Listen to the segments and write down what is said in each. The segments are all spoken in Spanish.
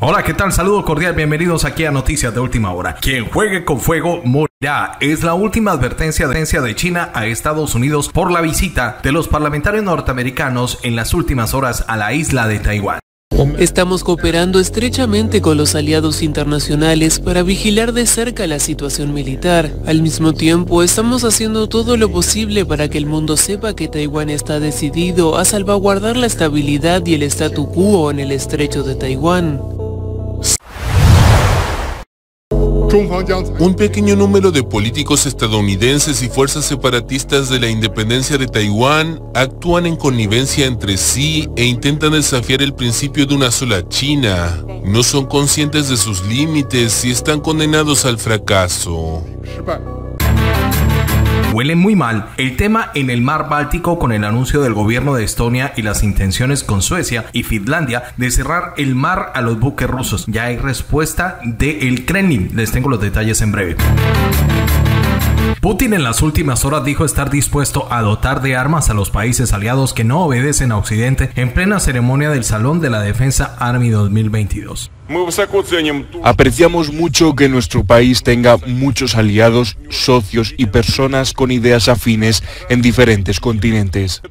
Hola, ¿qué tal? Saludo cordial, bienvenidos aquí a Noticias de Última Hora. Quien juegue con fuego morirá. Es la última advertencia de China a Estados Unidos por la visita de los parlamentarios norteamericanos en las últimas horas a la isla de Taiwán. Estamos cooperando estrechamente con los aliados internacionales para vigilar de cerca la situación militar. Al mismo tiempo, estamos haciendo todo lo posible para que el mundo sepa que Taiwán está decidido a salvaguardar la estabilidad y el statu quo en el estrecho de Taiwán. Un pequeño número de políticos estadounidenses y fuerzas separatistas de la independencia de Taiwán actúan en connivencia entre sí e intentan desafiar el principio de una sola China. No son conscientes de sus límites y están condenados al fracaso. Huele muy mal el tema en el mar Báltico con el anuncio del gobierno de Estonia y las intenciones con Suecia y Finlandia de cerrar el mar a los buques rusos. Ya hay respuesta del Kremlin. Les tengo los detalles en breve. Putin en las últimas horas dijo estar dispuesto a dotar de armas a los países aliados que no obedecen a Occidente en plena ceremonia del Salón de la Defensa Army 2022. Apreciamos mucho que nuestro país tenga muchos aliados, socios y personas con ideas afines en diferentes continentes.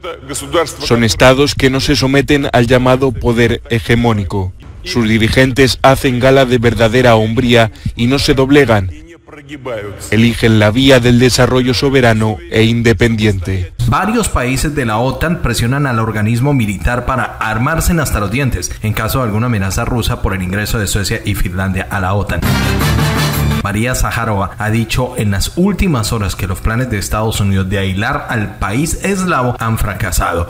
Son estados que no se someten al llamado poder hegemónico. Sus dirigentes hacen gala de verdadera hombría y no se doblegan Eligen la vía del desarrollo soberano e independiente. Varios países de la OTAN presionan al organismo militar para armarse hasta los dientes en caso de alguna amenaza rusa por el ingreso de Suecia y Finlandia a la OTAN. María Zaharova ha dicho en las últimas horas que los planes de Estados Unidos de aislar al país eslavo han fracasado.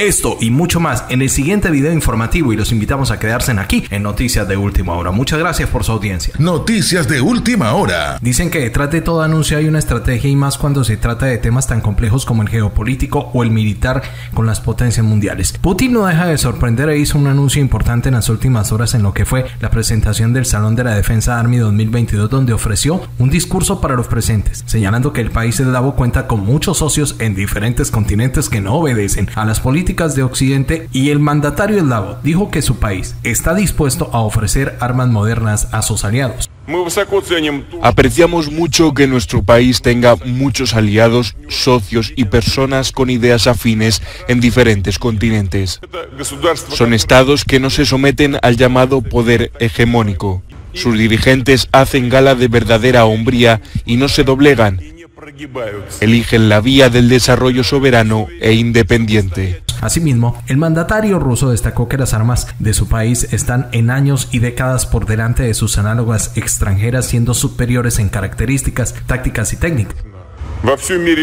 Esto y mucho más en el siguiente video informativo y los invitamos a quedarse aquí en Noticias de Última Hora. Muchas gracias por su audiencia. Noticias de Última Hora. Dicen que detrás de todo anuncio hay una estrategia y más cuando se trata de temas tan complejos como el geopolítico o el militar con las potencias mundiales. Putin no deja de sorprender e hizo un anuncio importante en las últimas horas en lo que fue la presentación del Salón de la Defensa Army 2022 donde ofreció un discurso para los presentes, señalando que el país eslavo cuenta con muchos socios en diferentes continentes que no obedecen a las políticas de Occidente y el mandatario eslavo dijo que su país está dispuesto a ofrecer armas modernas a sus aliados. Apreciamos mucho que nuestro país tenga muchos aliados, socios y personas con ideas afines en diferentes continentes. Son estados que no se someten al llamado poder hegemónico. Sus dirigentes hacen gala de verdadera hombría y no se doblegan. Eligen la vía del desarrollo soberano e independiente. Asimismo, el mandatario ruso destacó que las armas de su país están en años y décadas por delante de sus análogas extranjeras, siendo superiores en características, tácticas y técnicas.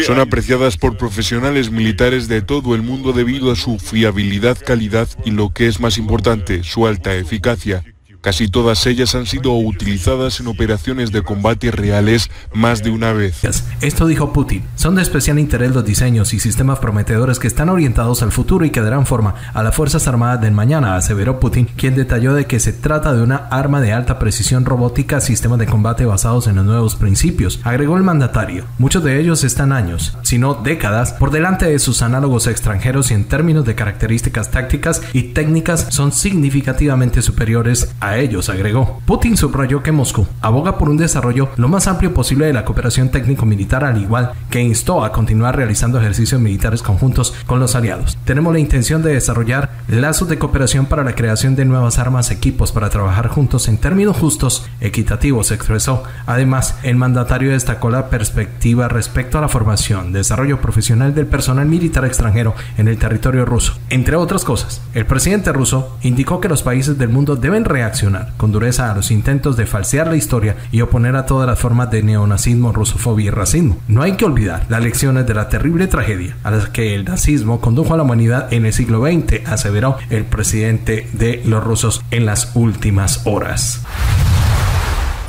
Son apreciadas por profesionales militares de todo el mundo debido a su fiabilidad, calidad y lo que es más importante, su alta eficacia. Casi todas ellas han sido utilizadas en operaciones de combate reales más de una vez. Esto dijo Putin. Son de especial interés los diseños y sistemas prometedores que están orientados al futuro y que darán forma a las Fuerzas Armadas del mañana, aseveró Putin, quien detalló de que se trata de una arma de alta precisión robótica, sistemas de combate basados en los nuevos principios. Agregó el mandatario. Muchos de ellos están años, si no décadas, por delante de sus análogos extranjeros y en términos de características tácticas y técnicas son significativamente superiores a ellos, agregó. Putin subrayó que Moscú aboga por un desarrollo lo más amplio posible de la cooperación técnico-militar, al igual que instó a continuar realizando ejercicios militares conjuntos con los aliados. Tenemos la intención de desarrollar lazos de cooperación para la creación de nuevas armas, equipos para trabajar juntos en términos justos, equitativos, expresó. Además, el mandatario destacó la perspectiva respecto a la formación, desarrollo profesional del personal militar extranjero en el territorio ruso. Entre otras cosas, el presidente ruso indicó que los países del mundo deben reaccionar con dureza a los intentos de falsear la historia y oponer a todas las formas de neonazismo, rusofobia y racismo. No hay que olvidar las lecciones de la terrible tragedia a las que el nazismo condujo a la humanidad en el siglo XX, aseveró el presidente de los rusos en las últimas horas.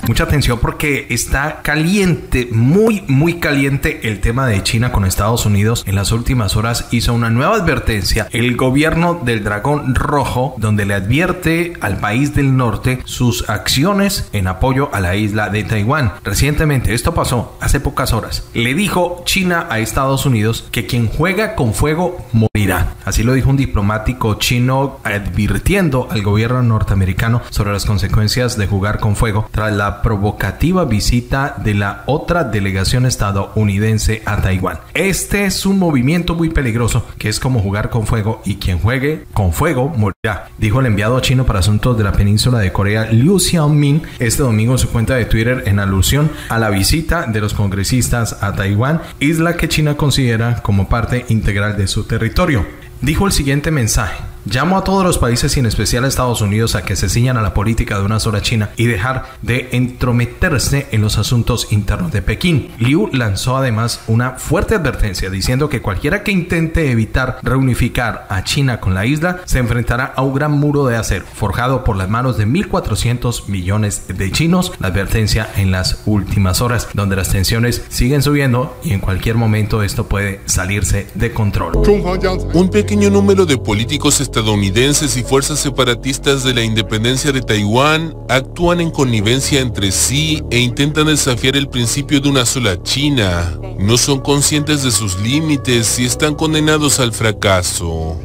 Mucha atención porque está caliente, muy, muy caliente el tema de China con Estados Unidos. En las últimas horas hizo una nueva advertencia el gobierno del dragón rojo donde le advierte al país del norte sus acciones en apoyo a la isla de Taiwán. Recientemente, esto pasó hace pocas horas, le dijo China a Estados Unidos que quien juega con fuego morirá. Así lo dijo un diplomático chino advirtiendo al gobierno norteamericano sobre las consecuencias de jugar con fuego tras la provocativa visita de la otra delegación estadounidense a Taiwán. Este es un movimiento muy peligroso que es como jugar con fuego y quien juegue con fuego morirá, dijo el enviado chino para asuntos de la península de Corea Liu Xiaoming este domingo en su cuenta de Twitter en alusión a la visita de los congresistas a Taiwán, isla que China considera como parte integral de su territorio. Dijo el siguiente mensaje. Llamo a todos los países y en especial a Estados Unidos a que se ciñan a la política de una sola China y dejar de entrometerse en los asuntos internos de Pekín. Liu lanzó además una fuerte advertencia diciendo que cualquiera que intente evitar reunificar a China con la isla se enfrentará a un gran muro de acero forjado por las manos de 1.400 millones de chinos. La advertencia en las últimas horas donde las tensiones siguen subiendo y en cualquier momento esto puede salirse de control. Un pequeño número de políticos estadounidenses y fuerzas separatistas de la independencia de Taiwán actúan en connivencia entre sí e intentan desafiar el principio de una sola China. No son conscientes de sus límites y están condenados al fracaso.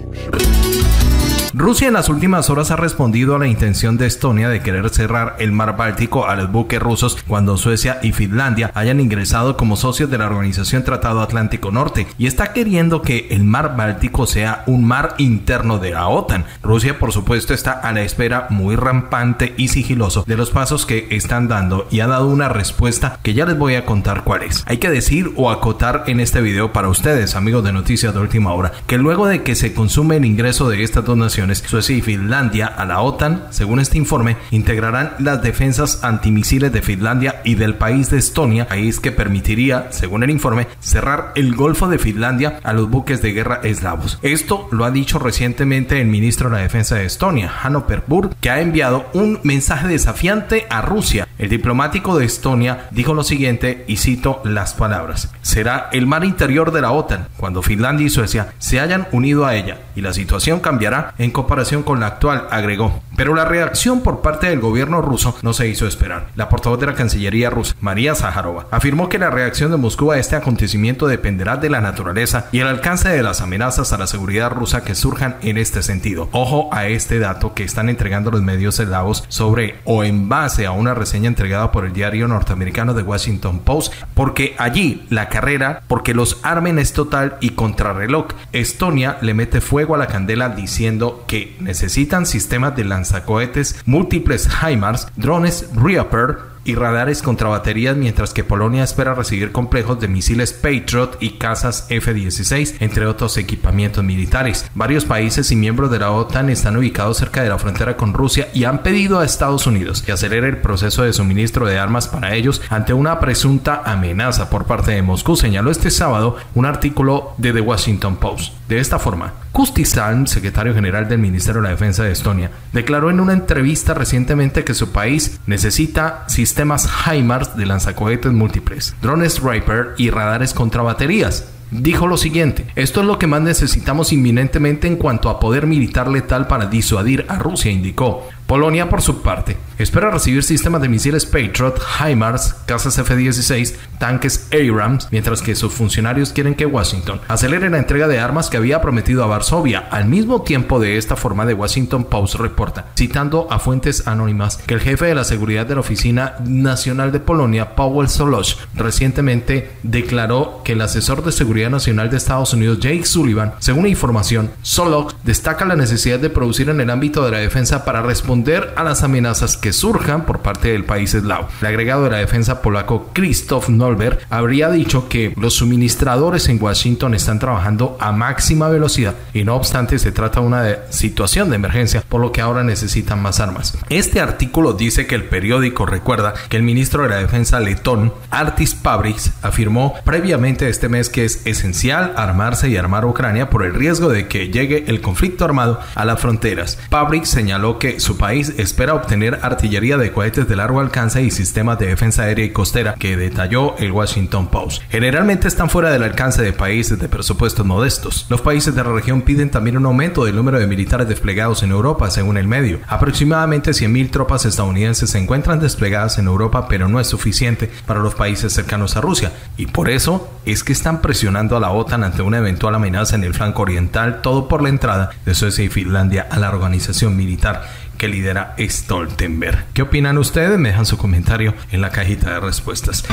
Rusia en las últimas horas ha respondido a la intención de Estonia de querer cerrar el mar Báltico a los buques rusos cuando Suecia y Finlandia hayan ingresado como socios de la Organización Tratado Atlántico Norte y está queriendo que el mar Báltico sea un mar interno de la OTAN. Rusia por supuesto está a la espera muy rampante y sigiloso de los pasos que están dando y ha dado una respuesta que ya les voy a contar cuál es. Hay que decir o acotar en este video para ustedes amigos de Noticias de Última Hora que luego de que se consume el ingreso de estas dos naciones Suecia y Finlandia, a la OTAN, según este informe, integrarán las defensas antimisiles de Finlandia y del país de Estonia, país que permitiría, según el informe, cerrar el Golfo de Finlandia a los buques de guerra eslavos. Esto lo ha dicho recientemente el ministro de la Defensa de Estonia, Hanno Perburg, que ha enviado un mensaje desafiante a Rusia. El diplomático de Estonia dijo lo siguiente y cito las palabras. Será el mar interior de la OTAN cuando Finlandia y Suecia se hayan unido a ella y la situación cambiará en comparación con la actual, agregó. Pero la reacción por parte del gobierno ruso no se hizo esperar. La portavoz de la Cancillería rusa, María Zaharova, afirmó que la reacción de Moscú a este acontecimiento dependerá de la naturaleza y el alcance de las amenazas a la seguridad rusa que surjan en este sentido. Ojo a este dato que están entregando los medios eslavos sobre o en base a una reseña entregada por el diario norteamericano The Washington Post, porque allí la carrera, porque los armen es total y contrarreloj. Estonia le mete fuego a la candela diciendo que necesitan sistemas de lanzacohetes múltiples HIMARS, drones Reaper, y radares contra baterías, mientras que Polonia espera recibir complejos de misiles Patriot y cazas F-16, entre otros equipamientos militares. Varios países y miembros de la OTAN están ubicados cerca de la frontera con Rusia y han pedido a Estados Unidos que acelere el proceso de suministro de armas para ellos ante una presunta amenaza por parte de Moscú, señaló este sábado un artículo de The Washington Post. De esta forma, Kustistan, secretario general del Ministerio de la Defensa de Estonia, declaró en una entrevista recientemente que su país necesita sistemas HIMARS de lanzacohetes múltiples, drones Reaper y radares contra baterías. Dijo lo siguiente, esto es lo que más necesitamos inminentemente en cuanto a poder militar letal para disuadir a Rusia, indicó. Polonia, por su parte, espera recibir sistemas de misiles Patriot, HIMARS, casas F-16, tanques Abrams, mientras que sus funcionarios quieren que Washington acelere la entrega de armas que había prometido a Varsovia. Al mismo tiempo, de esta forma, The Washington Post reporta, citando a fuentes anónimas, que el jefe de la seguridad de la Oficina Nacional de Polonia, Powell Solosh, recientemente declaró que el asesor de seguridad nacional de Estados Unidos, Jake Sullivan, según la información, Solosh destaca la necesidad de producir en el ámbito de la defensa para responder a las amenazas que surjan por parte del país eslavo. El agregado de la defensa polaco Krzysztof Nolberg habría dicho que los suministradores en Washington están trabajando a máxima velocidad y no obstante se trata de una situación de emergencia por lo que ahora necesitan más armas. Este artículo dice que el periódico recuerda que el ministro de la defensa letón Artis Pabriks afirmó previamente este mes que es esencial armarse y armar Ucrania por el riesgo de que llegue el conflicto armado a las fronteras. Pabriks señaló que su país espera obtener artillería de cohetes de largo alcance y sistemas de defensa aérea y costera que detalló el Washington Post. Generalmente están fuera del alcance de países de presupuestos modestos. Los países de la región piden también un aumento del número de militares desplegados en Europa, según el medio. Aproximadamente 100.000 tropas estadounidenses se encuentran desplegadas en Europa, pero no es suficiente para los países cercanos a Rusia. Y por eso es que están presionando a la OTAN ante una eventual amenaza en el flanco oriental, todo por la entrada de Suecia y Finlandia a la organización militar que lidera Stoltenberg. ¿Qué opinan ustedes? Me dejan su comentario en la cajita de respuestas.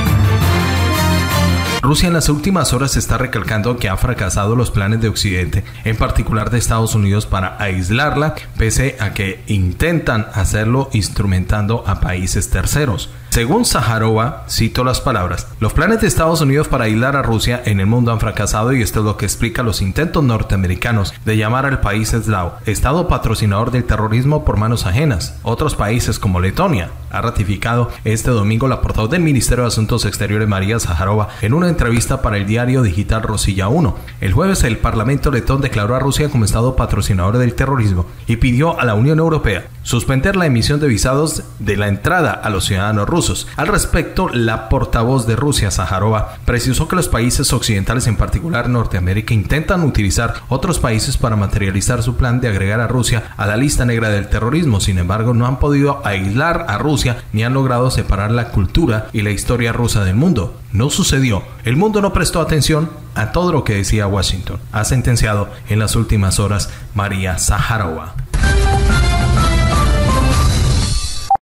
Rusia en las últimas horas está recalcando que ha fracasado los planes de Occidente, en particular de Estados Unidos, para aislarla, pese a que intentan hacerlo instrumentando a países terceros. Según Zaharova, cito las palabras, los planes de Estados Unidos para aislar a Rusia en el mundo han fracasado y esto es lo que explica los intentos norteamericanos de llamar al país eslavo Estado patrocinador del terrorismo por manos ajenas. Otros países como Letonia ha ratificado este domingo la portavoz del Ministerio de Asuntos Exteriores María Zaharova en una entrevista para el diario digital Rosilla 1. El jueves el Parlamento letón declaró a Rusia como Estado patrocinador del terrorismo y pidió a la Unión Europea suspender la emisión de visados de la entrada a los ciudadanos Al respecto, la portavoz de Rusia, Zaharova, precisó que los países occidentales, en particular Norteamérica, intentan utilizar otros países para materializar su plan de agregar a Rusia a la lista negra del terrorismo. Sin embargo, no han podido aislar a Rusia ni han logrado separar la cultura y la historia rusa del mundo. No sucedió. El mundo no prestó atención a todo lo que decía Washington. Ha sentenciado en las últimas horas María Zaharova.